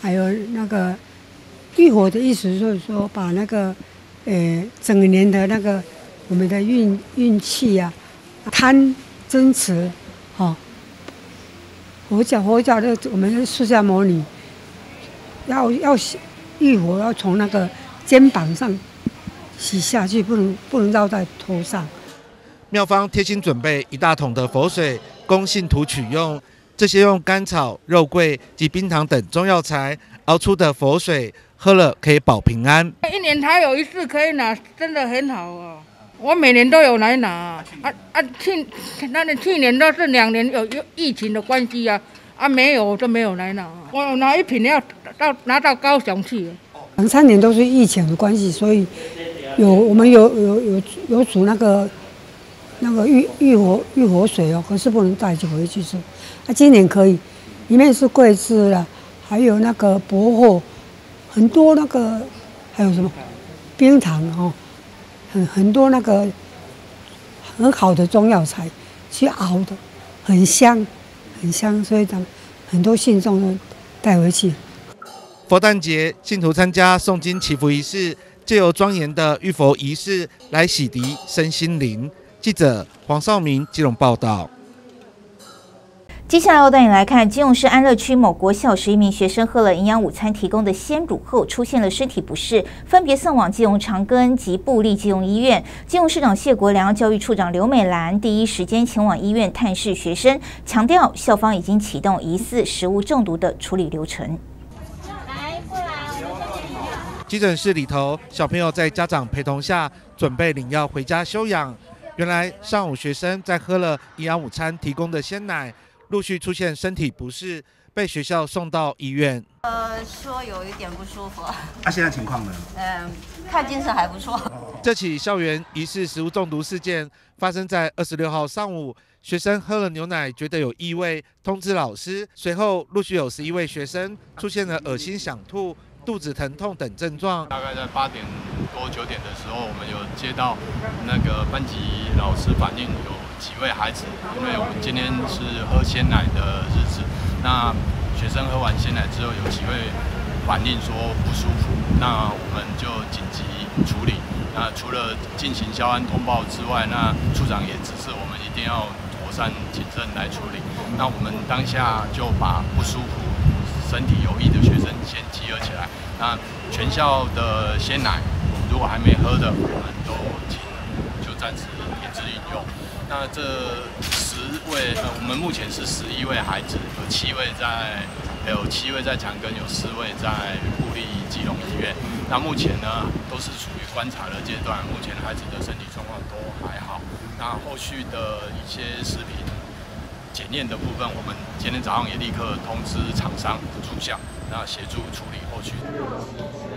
还有那个浴火的意思就是说，把那个呃整年的那个我们的运运气呀、贪增持，哈，佛教佛教的我们的释迦牟尼要要浴火，要从那个肩膀上洗下去，不能不能绕在头上。妙方贴心准备一大桶的佛水，供信徒取用。这些用甘草、肉桂及冰糖等中药材熬出的佛水，喝了可以保平安。一年他有一次可以拿，真的很好哦。我每年都有来拿啊啊！去那你去年都是两年有有疫情的关系啊啊，没有我都没有来拿。我拿一瓶要到拿到高雄去。两三年都是疫情的关系，所以有我们有有有有煮那个那个浴浴火浴火水哦，可是不能带去回去吃。啊，今年可以，里面是桂枝了，还有那个薄荷，很多那个，还有什么冰糖哦，很很多那个很好的中药材去熬的，很香，很香，所以咱很多信众都带回去。佛诞节，信徒参加诵经祈福仪式，借由庄严的浴佛仪式来洗涤身心灵。记者黄少明基隆报道。接下来要带你来看，基隆市安乐区某国小十一名学生喝了营养午餐提供的鲜乳后，出现了身体不适，分别送往基隆长庚及布利基隆医院。基隆市长谢国良、教育处长刘美兰第一时间前往医院探视学生，强调校方已经启动疑似食物中毒的处理流程。急诊室里头，小朋友在家长陪同下准备领药回家休养。原来上午学生在喝了营养午餐提供的鲜奶。陆续出现身体不适，被学校送到医院。呃，说有一点不舒服。那现在情况呢？嗯，看精神还不错。这起校园疑似食物中毒事件发生在二十六号上午，学生喝了牛奶觉得有异味，通知老师。随后陆续有十一位学生出现了恶心、想吐、肚子疼痛等症状。大概在八点多九点的时候，我们有接到那个班级老师反映有。几位孩子，因为我们今天是喝鲜奶的日子，那学生喝完鲜奶之后，有几位反映说不舒服，那我们就紧急处理。那除了进行消安通报之外，那处长也指示我们一定要妥善谨慎来处理。那我们当下就把不舒服、身体有异的学生先集合起来。那全校的鲜奶，如果还没喝的，我们都请就暂时停止饮用。那这十位，呃，我们目前是十一位孩子，有七位在，有七位在长庚，有四位在布利基隆医院。那目前呢，都是处于观察的阶段，目前孩子的身体状况都还好。那后续的一些食品检验的部分，我们今天早上也立刻通知厂商住校，那协助处理后续。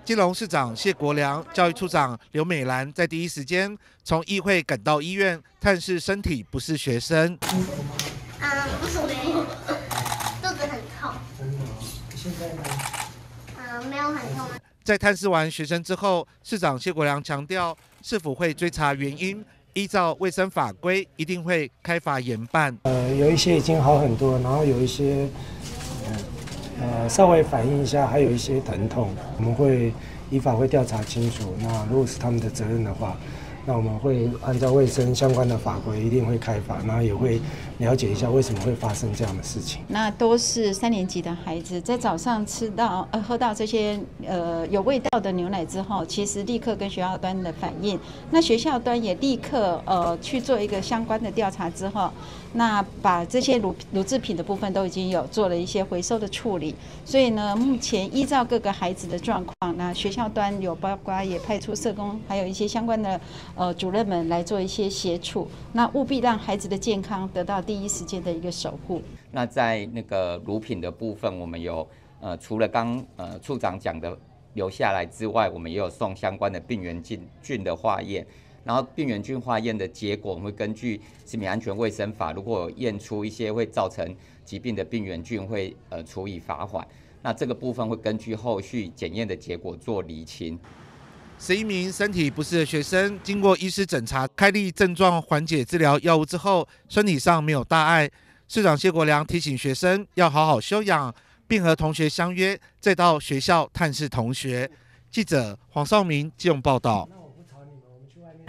金龙市长谢国良、教育处长刘美兰在第一时间从议会赶到医院探视身体不是学生。嗯，不舒服，肚子很痛。现在呢？嗯，没有很痛。在探视完学生之后，市长谢国良强调，是否会追查原因，依照卫生法规，一定会开罚严办。呃，有一些已经好很多，然后有一些。呃，稍微反映一下，还有一些疼痛，我们会依法会调查清楚。那如果是他们的责任的话。那我们会按照卫生相关的法规，一定会开罚，然后也会了解一下为什么会发生这样的事情。那都是三年级的孩子，在早上吃到呃喝到这些呃有味道的牛奶之后，其实立刻跟学校端的反应，那学校端也立刻呃去做一个相关的调查之后，那把这些乳乳制品的部分都已经有做了一些回收的处理。所以呢，目前依照各个孩子的状况，那学校端有包括也派出社工，还有一些相关的。呃，主任们来做一些协助，那务必让孩子的健康得到第一时间的一个守护。那在那个乳品的部分，我们有呃，除了刚呃处长讲的留下来之外，我们也有送相关的病原菌菌的化验。然后病原菌化验的结果，我们会根据食品安全卫生法，如果验出一些会造成疾病的病原菌，会呃处以罚款。那这个部分会根据后续检验的结果做厘清。十一名身体不适的学生，经过医师诊查，开立症状缓解治疗药物之后，身体上没有大碍。市长谢国良提醒学生要好好休养，并和同学相约再到学校探视同学。记者黄少明借用报道。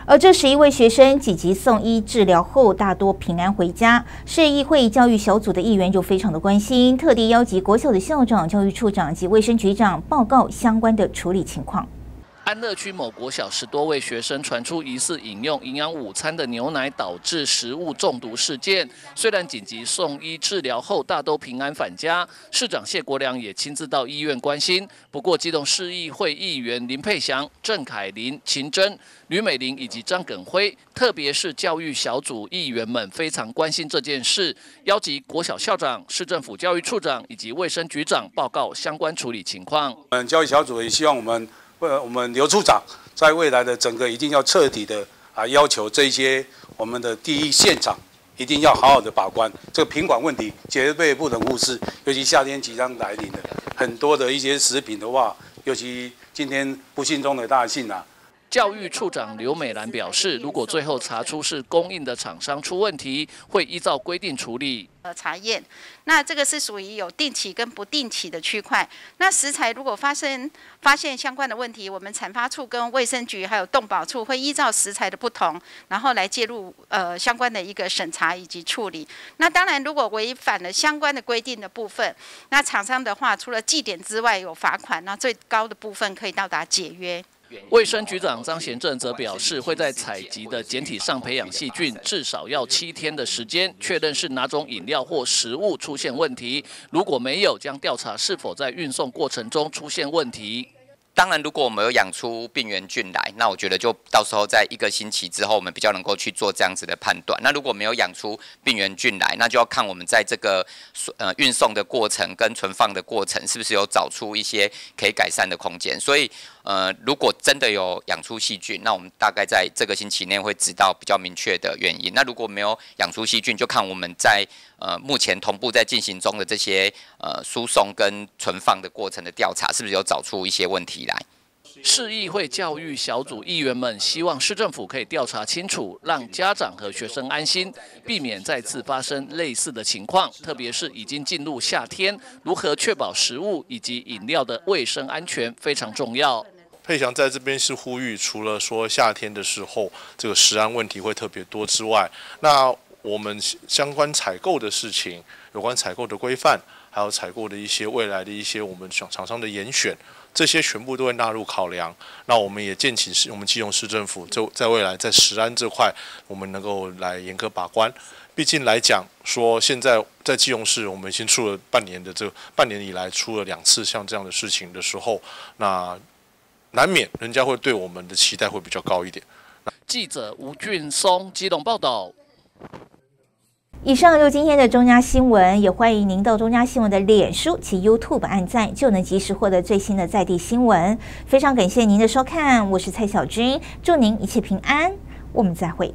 而这十一位学生紧急送医治疗后，大多平安回家。市议会教育小组的议员就非常的关心，特地邀集国小的校长、教育处长及卫生局长报告相关的处理情况。安乐区某国小十多位学生传出疑似饮用营养午餐的牛奶导致食物中毒事件，虽然紧急送医治疗后大都平安返家，市长谢国良也亲自到医院关心。不过，机动市议会议员林佩祥、郑凯琳、秦真、吕美玲以及张耿辉，特别是教育小组议员们非常关心这件事，邀集国小校长、市政府教育处长以及卫生局长报告相关处理情况。我们教育小组也希望我们。呃，我们刘处长在未来的整个一定要彻底的啊，要求这些我们的第一现场一定要好好的把关，这个品管问题绝对不能忽视。尤其夏天即将来临的很多的一些食品的话，尤其今天不幸中的大幸啊，教育处长刘美兰表示，如果最后查出是供应的厂商出问题，会依照规定处理。呃，查验，那这个是属于有定期跟不定期的区块。那食材如果发生发现相关的问题，我们产发处跟卫生局还有动保处会依照食材的不同，然后来介入呃相关的一个审查以及处理。那当然，如果违反了相关的规定的部分，那厂商的话除了记点之外有罚款，那最高的部分可以到达解约。卫生局长张贤正则表示，会在采集的简体上培养细菌，至少要七天的时间，确认是哪种饮料或食物出现问题。如果没有，将调查是否在运送过程中出现问题。当然，如果我们有养出病原菌来，那我觉得就到时候在一个星期之后，我们比较能够去做这样子的判断。那如果没有养出病原菌来，那就要看我们在这个呃运送的过程跟存放的过程，是不是有找出一些可以改善的空间。所以，呃，如果真的有养出细菌，那我们大概在这个星期内会知道比较明确的原因。那如果没有养出细菌，就看我们在呃目前同步在进行中的这些呃输送跟存放的过程的调查，是不是有找出一些问题来？市议会教育小组议员们希望市政府可以调查清楚，让家长和学生安心，避免再次发生类似的情况。特别是已经进入夏天，如何确保食物以及饮料的卫生安全非常重要。佩祥在这边是呼吁，除了说夏天的时候这个食安问题会特别多之外，那我们相关采购的事情，有关采购的规范，还有采购的一些未来的一些我们厂厂商的严选。这些全部都会纳入考量，那我们也建请市我们基隆市政府，就在未来在食安这块，我们能够来严格把关。毕竟来讲，说现在在基隆市，我们已经出了半年的这半年以来出了两次像这样的事情的时候，那难免人家会对我们的期待会比较高一点。记者吴俊松基隆报道。以上就今天的中央新闻，也欢迎您到中央新闻的脸书及 YouTube 按赞，就能及时获得最新的在地新闻。非常感谢您的收看，我是蔡小军，祝您一切平安，我们再会。